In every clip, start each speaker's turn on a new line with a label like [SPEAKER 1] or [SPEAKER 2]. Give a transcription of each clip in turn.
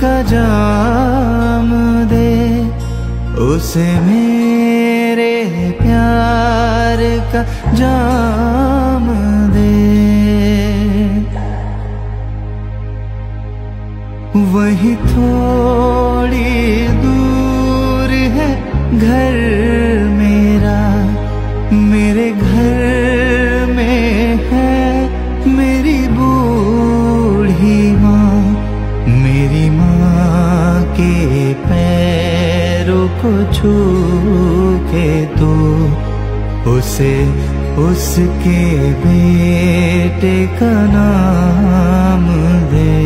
[SPEAKER 1] का जाम दे उसे मेरे प्यार का जाम दे। वही थोड़ी दूर है घर छू के तू उसे उसके बेटे का नाम दे।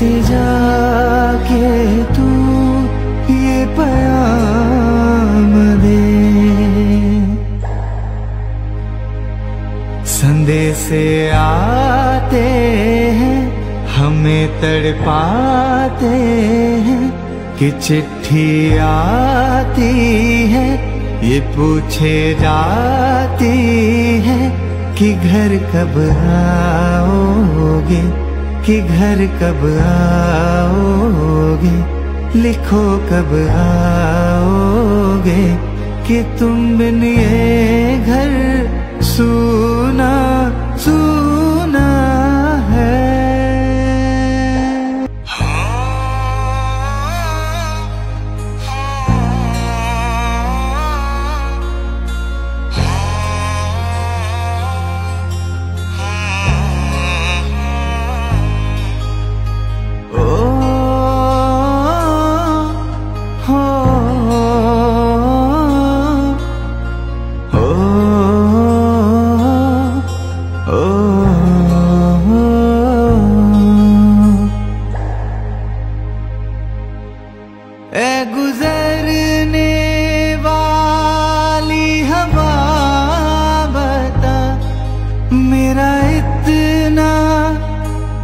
[SPEAKER 1] उसे जाके तू ये पयाम दे। संदेशे आते हैं, हमें तड़पाते हैं कि चिट्ठी आती है, ये पूछे जाती है कि घर कब आओगे? कि घर कब आओगे? लिखो कब आओगे? कि तुम बिन ये घर सुना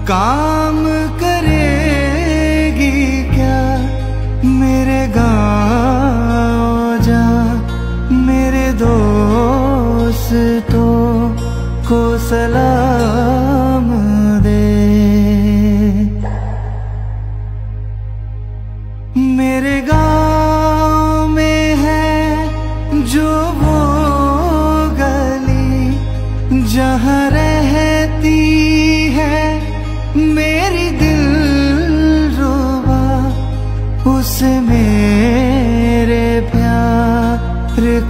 [SPEAKER 1] काम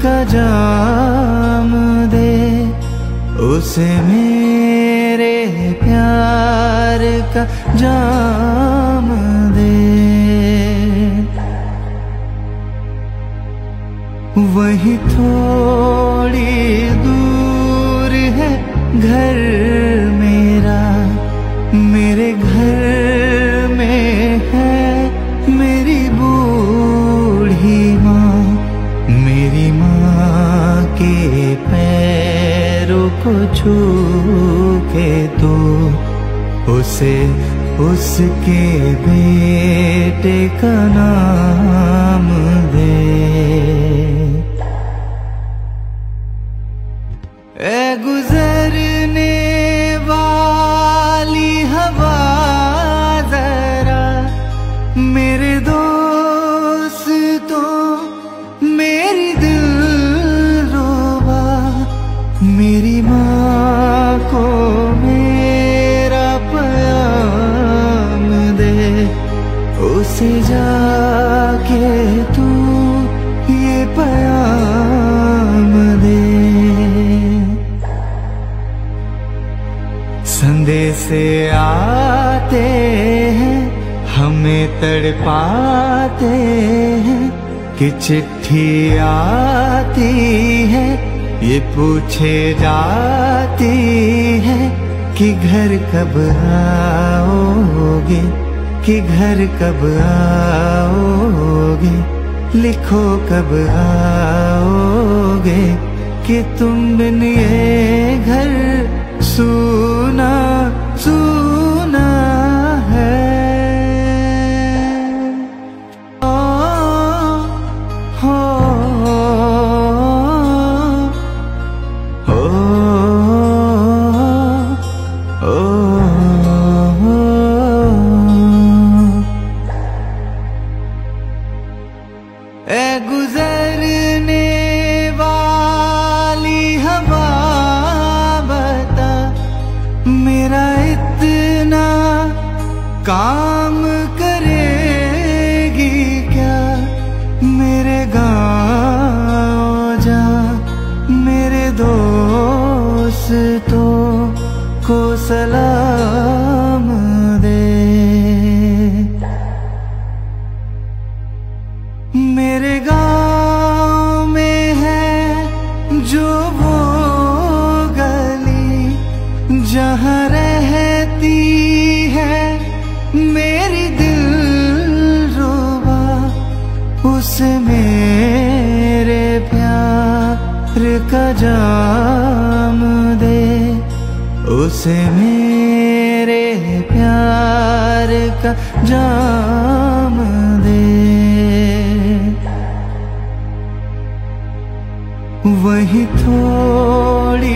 [SPEAKER 1] का जाम दे। उसे मेरे प्यार का जाम दे। वही थोड़ी तो उसे उसके बेटे का नाम दे। संदेश आते हैं, हमें तड़पाते हैं कि चिट्ठी आती है, ये पूछे जाती है कि घर कब आओगे, कि घर कब आओगे, लिखो कब आओगे कि तुम बिन ये घर सू सुना काम करेगी क्या? मेरे गाँव जा, मेरे दोस्तों को सलाम दे। मेरे गाँव में है जो वो गली, जहाँ रहती का जाम दे उसे मेरे प्यार का जाम दे। वही थोड़ी